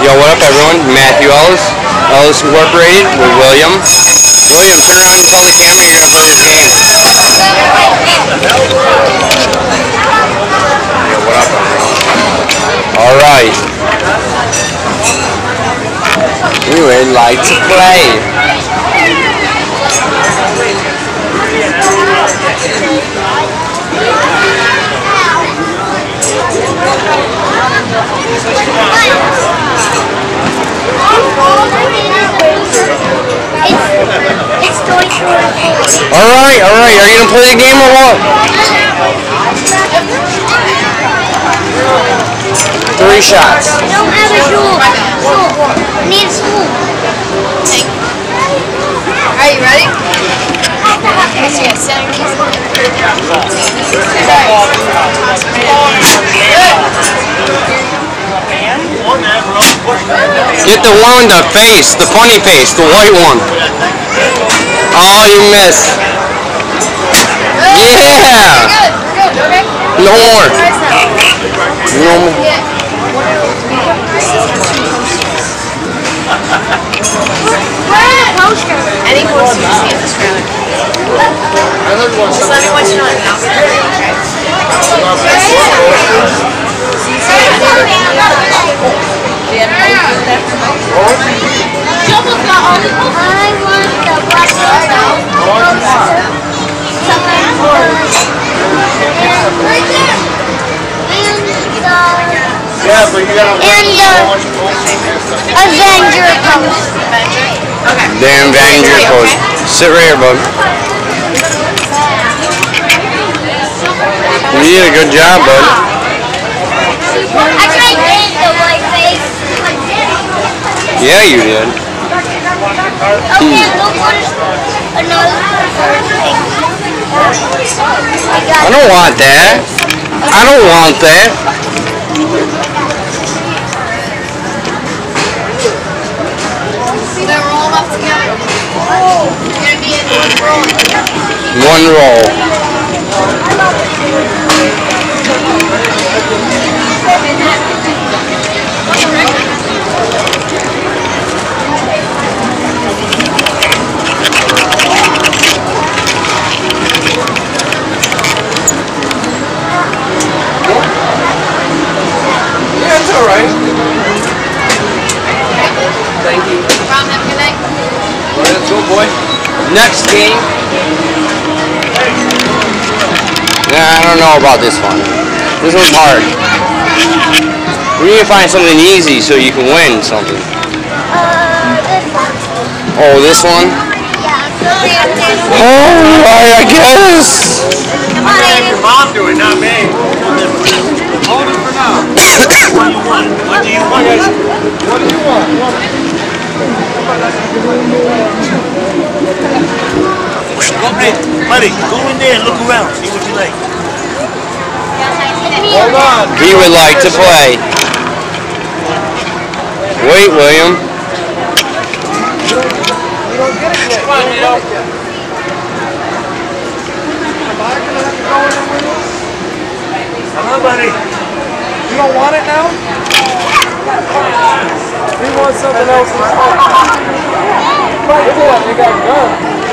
Yo, what up, everyone? Matthew Ellis, Ellis Incorporated with William. William, turn around and tell the camera you're gonna play this game. Yo, what up, everyone? All right. We would like to play. It's Toy Story. All right, all right. Are you gonna play the game or what? Three shots. Don't have a stool. Stool. Need a stool. Are you ready? Yes, yes. Center Get the one with the face, the funny face, the white one. Oh, you missed. Yeah. Good. Good. Okay. No more. Guys now. No more. Yeah. Poster. Any poster you see in this room. Just let me watch it on and I'll get it. Okay. And the Avenger post. Okay. Damn Avenger pose. Sit right here, bud. You did a good job, bud. I tried getting the white face. Yeah, you did. Okay, look what another. I don't want that. I don't want that. One roll. One roll. 15? Nah, I don't know about this one. This one's hard. We need to find something easy so you can win something. Oh, this one? Oh, I guess. I got your mom do it, not me. Hold it for now. what? What? What do you want? What do you want? Go, hey, buddy, go in there and look around. See what you like. Hold on. He would like to play. Wait, William. Come on, you know. Come on, buddy. You don't want it now? He wants something else instead. Look at that, they got guns.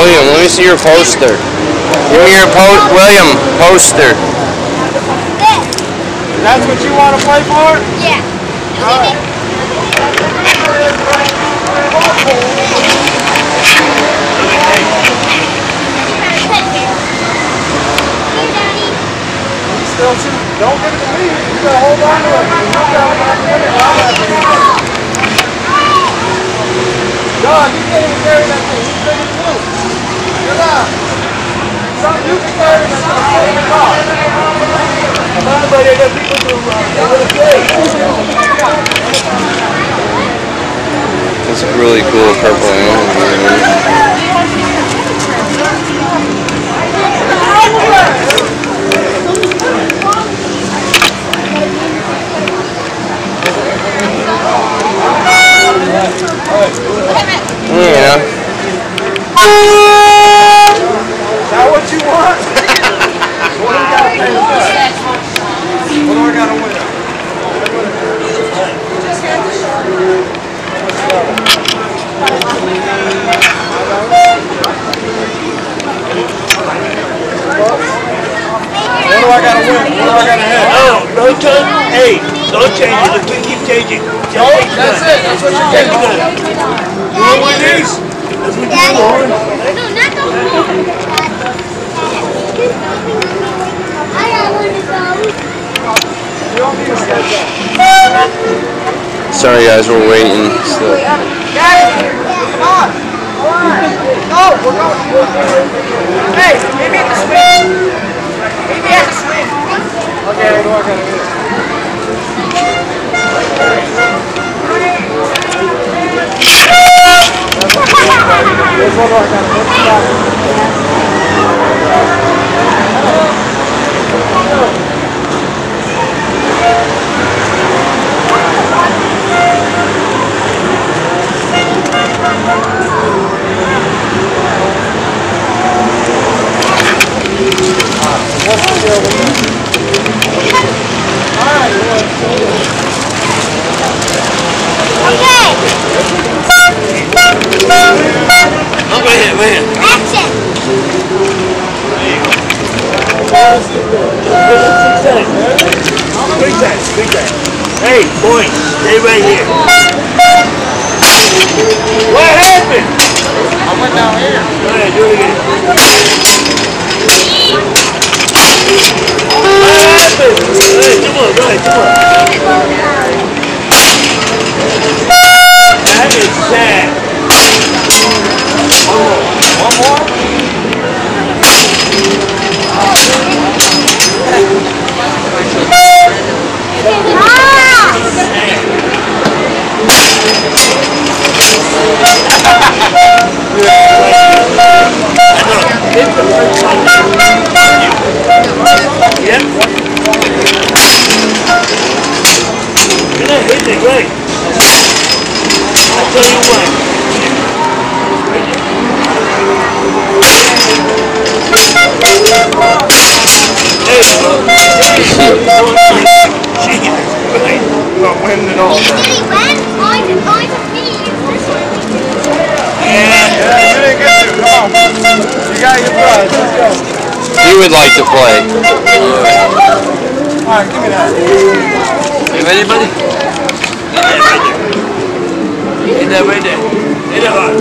William, let me see your poster. Give me your po- William poster. That's what you want to play for? Yeah. Still shoot. Don't give it to me. You gotta hold on to it. You gotta not win it. I'll have it. John, you can't even carry that thing. Some you can people to uh, That's a really cool purple animal. Yeah. Do I gotta win? What do I gotta hit? No, no change, hey, no changes, if we keep changing. No, that's it. That's what you're getting. You wanna win these? That's what you're doing. No, not those ones. Uh, I got one of those. You don't need to sketch that. Sorry guys, we're waiting. Still. Come on. Come on. No, we're going. Hey, maybe at the swing. Maybe at the swing. Okay, what do I gotta do? Which one do I gotta, what's the back? Okay. I'm right here, right here. Action. Big time, big time. Hey, boys, stay right here. What happened? I went down here. Go ahead, do it again. What happened? Hey, come on, go ahead, come on. That is sad. One more? Ah! Yep. You're not hitting it right. I tell you what. There you go. Jesus Christ. I'm not winning it all. Hey, when? Only to, only to me. Yeah. Yeah, you didn't get to. Come on. You got your prize. Let's go. He would like to play. All right, give me that. You ready, buddy? Get that right there. Get that there. Hit it hard.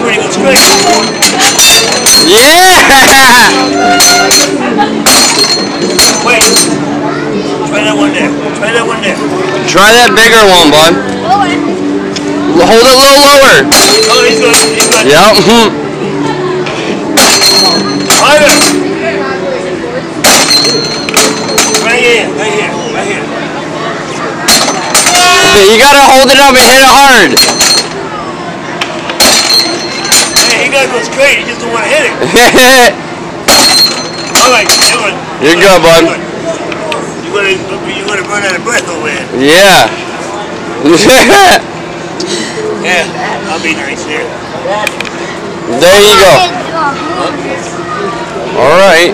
Pretty good straight. Yeah! Wait. Try that one there. Try that one there. Try that bigger one, bud. Hold it a little lower. Oh, he's good. He's good. Yep. Harder. Right here. Right here. Right here. You gotta hold it up and hit it hard. Hey, he gotta go straight. He just don't want to hit it. All right. That one. You're good, bud. You're gonna, you're gonna run out of breath over here. yeah. Yeah. I'll be nice here. there you go. All right.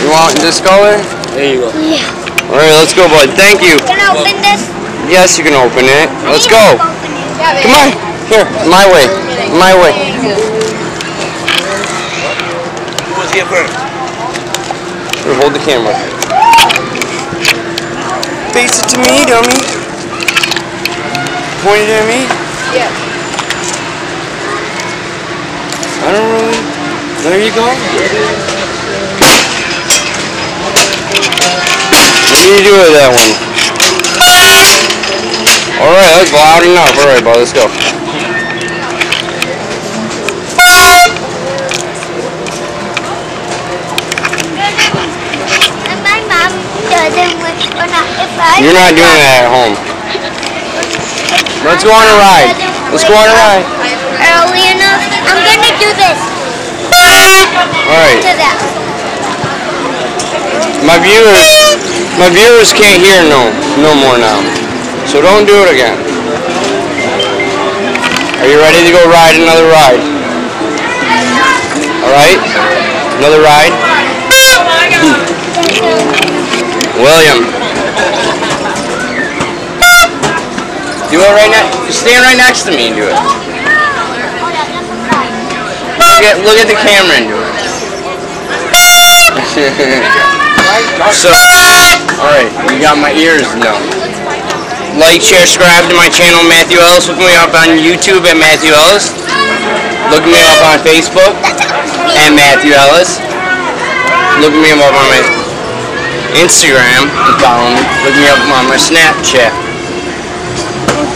You want this color? There you go. Yeah. All right, let's go, bud. Thank you. Can I open this? Yes, you can open it. Let's go. to open it. Come on. Here, my way. My way. Who was here first? Here, hold the camera. Face it to me, dummy. Point it at me. Yeah. I don't really. There you go. What do you do with that one? Alright, that's loud enough. Alright, bud, let's go. You're not doing that at home. Let's go on a ride. Let's go on a ride. Early enough. I'm gonna do this. Alright. My viewers my viewers can't hear no no more now. So don't do it again. Are you ready to go ride another ride? Alright? Another ride? William. Do it right now. Stand right next to me and do it. Look at, look at the camera and do it. so, alright, you got my ears now. Like, share, subscribe to my channel, Matthew Ellis. Look me up on YouTube at Matthew Ellis. Look me up on Facebook at Matthew Ellis. Look me up on my Instagram and follow me. Look me up on my Snapchat.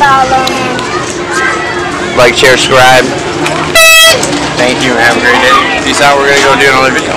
Follow me. Like, share, subscribe. Thank you and have a great day. Peace out. We're going to go do another video.